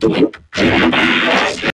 Doink.